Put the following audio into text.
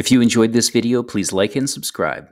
If you enjoyed this video, please like and subscribe.